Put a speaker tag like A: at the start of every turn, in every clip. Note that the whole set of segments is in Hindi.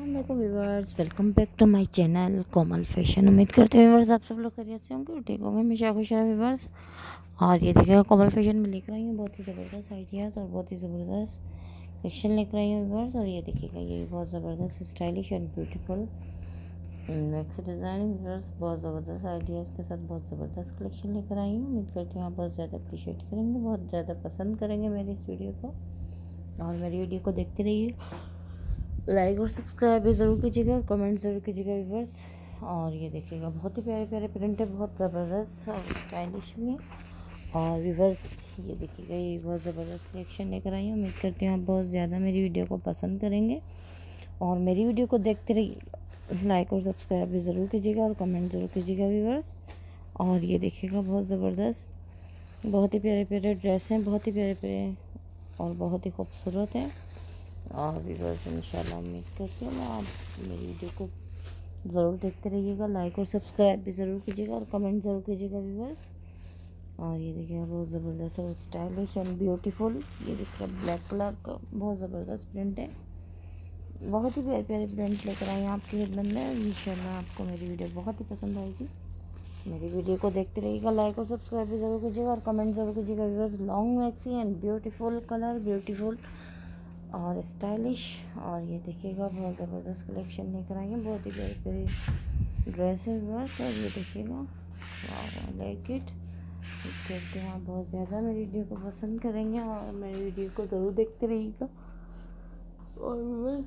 A: Welcome back to my channel Komal fashion उम्मीद करते हैं व्यूवर्स आप सब लोग खरीद से होंगे ठीक होंगे। हमेशा खुश है व्यूवर्स और ये देखिएगा कोमल फ़ैशन में लेकर आई हूँ बहुत ही ज़बरदस्त आइडियाज़ और बहुत ही ज़बरदस्त कलेक्शन लेकर आई हूँ व्यूवर्स और ये देखिएगा, ये बहुत ज़बरदस्त stylish and beautiful maxi design viewers बहुत ज़बरदस्त आइडियाज़ के साथ बहुत ज़बरदस्त कलेक्शन लेकर आई हूँ। उम्मीद करती हूँ आप बहुत ज़्यादा अप्रिशिएट करेंगे, बहुत ज़्यादा पसंद करेंगे मेरी इस वीडियो को। और मेरी वीडियो को देखते रहिए। लाइक और सब्सक्राइब भी ज़रूर कीजिएगा कमेंट ज़रूर कीजिएगा व्यूवर्स और ये देखिएगा, बहुत ही प्यारे प्यारे प्रिंट है, बहुत ज़बरदस्त और स्टाइलिश है। और व्यूवर्स ये देखिएगा, ये बहुत ज़बरदस्त कलेक्शन लेकर आई हूँ। उम्मीद करती हूँ आप बहुत ज़्यादा मेरी वीडियो को पसंद करेंगे। और मेरी वीडियो को देखते रहिएगा लाइक और सब्सक्राइब भी ज़रूर कीजिएगा और कमेंट ज़रूर कीजिएगा व्यूवर्स और ये देखिएगा, बहुत ज़बरदस्त, बहुत ही प्यारे प्यारे ड्रेस हैं, बहुत ही प्यारे प्यारे और बहुत ही खूबसूरत है। और व्यूवर्स इंशाल्लाह उम्मीद करती हूँ। मैं आप मेरी वीडियो को ज़रूर देखते रहिएगा। लाइक और सब्सक्राइब भी ज़रूर कीजिएगा और कमेंट ज़रूर कीजिएगा व्यूवर्स और ये देखिएगा बहुत ज़बरदस्त और स्टाइलिश एंड ब्यूटीफुल ये देखिए ब्लैक कलर का बहुत ज़बरदस्त प्रिंट है। बहुत ही प्यारे प्यारे प्रिंट लेकर आए हैं आपकी खिदमत में इंशाल्लाह आपको मेरी वीडियो बहुत ही पसंद आएगी। मेरी वीडियो को देखते रहिएगा। लाइक और सब्सक्राइब भी ज़रूर कीजिएगा और कमेंट ज़रूर कीजिएगा viewers long maxi and beautiful colour beautiful और स्टाइलिश। और ये देखिएगा, बहुत ज़बरदस्त कलेक्शन लेकर आई हैं। बहुत ही प्यारी प्यारी ड्रेस है बस और ये देखिएगा लाइक इट कहते हैं आप बहुत ज़्यादा मेरी वीडियो को पसंद करेंगे और मेरी वीडियो को ज़रूर देखते रहिएगा। और बस,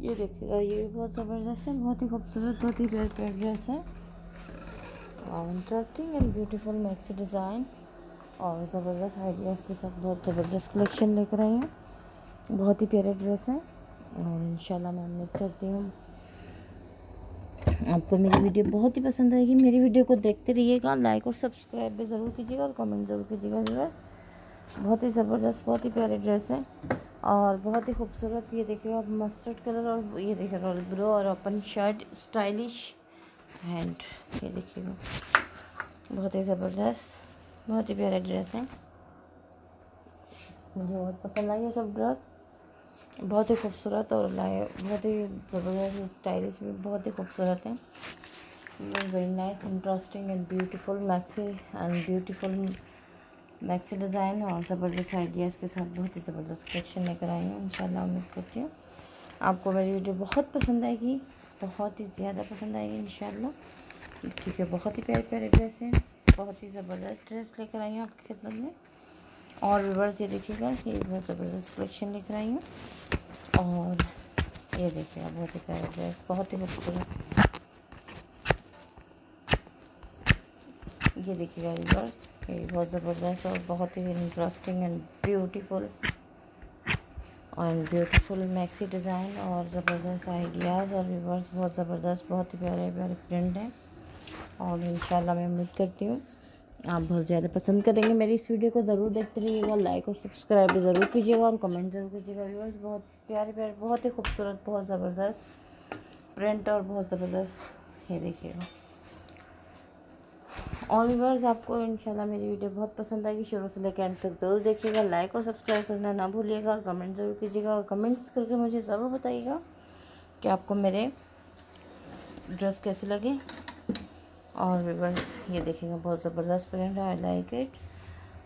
A: ये देखिएगा, ये भी बहुत ज़बरदस्त है। बहुत ही खूबसूरत, बहुत ही प्यार प्यार ड्रेस है। और interesting and beautiful maxi design और ज़बरदस्त आइडियाज़ के साथ बहुत ज़बरदस्त कलेक्शन लेकर आई हैं। बहुत ही प्यारे ड्रेस हैं और इंशाल्लाह मैं उम्मीद करती हूँ आपको मेरी वीडियो बहुत ही पसंद आएगी। मेरी वीडियो को देखते रहिएगा लाइक और सब्सक्राइब भी ज़रूर कीजिएगा और कमेंट ज़रूर कीजिएगा व्यूअर्स बहुत ही ज़बरदस्त, बहुत ही प्यारे ड्रेस हैं और बहुत ही खूबसूरत। ये देखिएगा मस्टर्ड कलर और ये देखिए रॉयल ब्लू और ओपन शर्ट स्टाइलिश हैंड ये देखिएगा बहुत ही ज़बरदस्त, बहुत ही प्यारे ड्रेस हैं। मुझे बहुत पसंद आई ये सब ड्रेस। बहुत ही खूबसूरत और लाए बहुत ही ज़बरदस्त स्टाइलिश भी, बहुत ही खूबसूरत है। Very nice interesting and beautiful maxi and beautiful maxi design और ज़बरदस्त आइडियाज़ के साथ बहुत ही ज़बरदस्त कलेक्शन लेकर आई हूँ, इंशाल्लाह उम्मीद करती हूँ। आपको मेरी वीडियो बहुत पसंद आएगी, बहुत ही ज़्यादा पसंद आएगी, इंशाल्लाह। क्योंकि बहुत ही प्यारे प्यारे ड्रेस हैं, बहुत ही ज़बरदस्त ड्रेस लेकर आई हूँ आपकी खिदमत में। और व्यूवर्स ये देखिएगा कि बहुत ज़बरदस्त कलेक्शन लेकर आई हूँ। और ये देखिएगा बहुत ही। प्यारा ड्रेस बहुत ही खूबसूरत ये देखिएगा व्यूवर्स ये बहुत ज़बरदस्त और बहुत ही interesting and beautiful and beautiful maxi design और ज़बरदस्त आइडियाज़ और व्यूवर्स बहुत ज़बरदस्त, बहुत ही प्यारे प्यारे प्रिंट हैं। और इंशाल्लाह मैं उम्मीद करती हूँ आप बहुत ज़्यादा पसंद करेंगे मेरी इस वीडियो को, ज़रूर देखते रहिएगा लाइक और सब्सक्राइब भी ज़रूर कीजिएगा, और कमेंट ज़रूर कीजिएगा। व्यूवर्स बहुत प्यारे प्यारे, बहुत ही खूबसूरत, बहुत ज़बरदस्त प्रिंट और बहुत ज़बरदस्त ये देखिएगा। और व्यूवर्स आपको इंशाल्लाह मेरी वीडियो बहुत पसंद आएगी। शुरू से लेकर एंड तक ज़रूर देखिएगा लाइक और सब्सक्राइब करना ना भूलिएगा, और कमेंट ज़रूर कीजिएगा, और कमेंट्स करके मुझे ज़रूर बताइएगा कि आपको मेरे ड्रेस कैसे लगे। और बस ये देखेंगे, बहुत ज़बरदस्त प्रिंट है I like it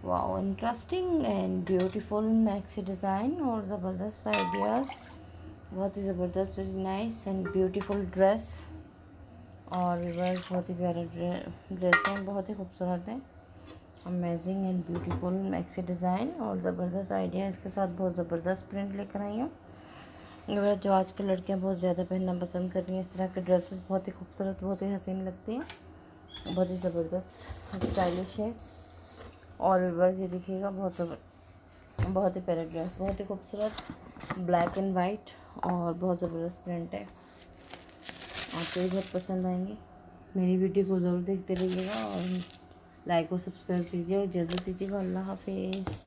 A: wow interesting and beautiful maxi design और ज़बरदस्त आइडियाज़ बहुत ही ज़बरदस्त very nice and beautiful dress और बस बहुत ही प्यारा ड्रेस है, बहुत ही खूबसूरत है. Amazing and beautiful maxi design और ज़बरदस्त आइडिया इसके साथ बहुत ज़बरदस्त प्रिंट लेकर आई हूँ. जो आज की लड़कियाँ बहुत ज़्यादा पहनना पसंद कर रही हैं, इस तरह के ड्रेसेस बहुत ही खूबसूरत, बहुत ही हसीन लगती हैं. बहुत ही ज़बरदस्त स्टाइलिश है। और बस ये देखिएगा, बहुत बहुत ही प्यारा ड्रेस बहुत ही खूबसूरत ब्लैक एंड वाइट और बहुत ज़बरदस्त प्रिंट है। आपको भी बहुत पसंद आएँगे। मेरी वीडियो को ज़रूर देखते रहिएगा और लाइक और सब्सक्राइब कीजिए और इजाज़त दीजिएगा। अल्लाह हाफिज़।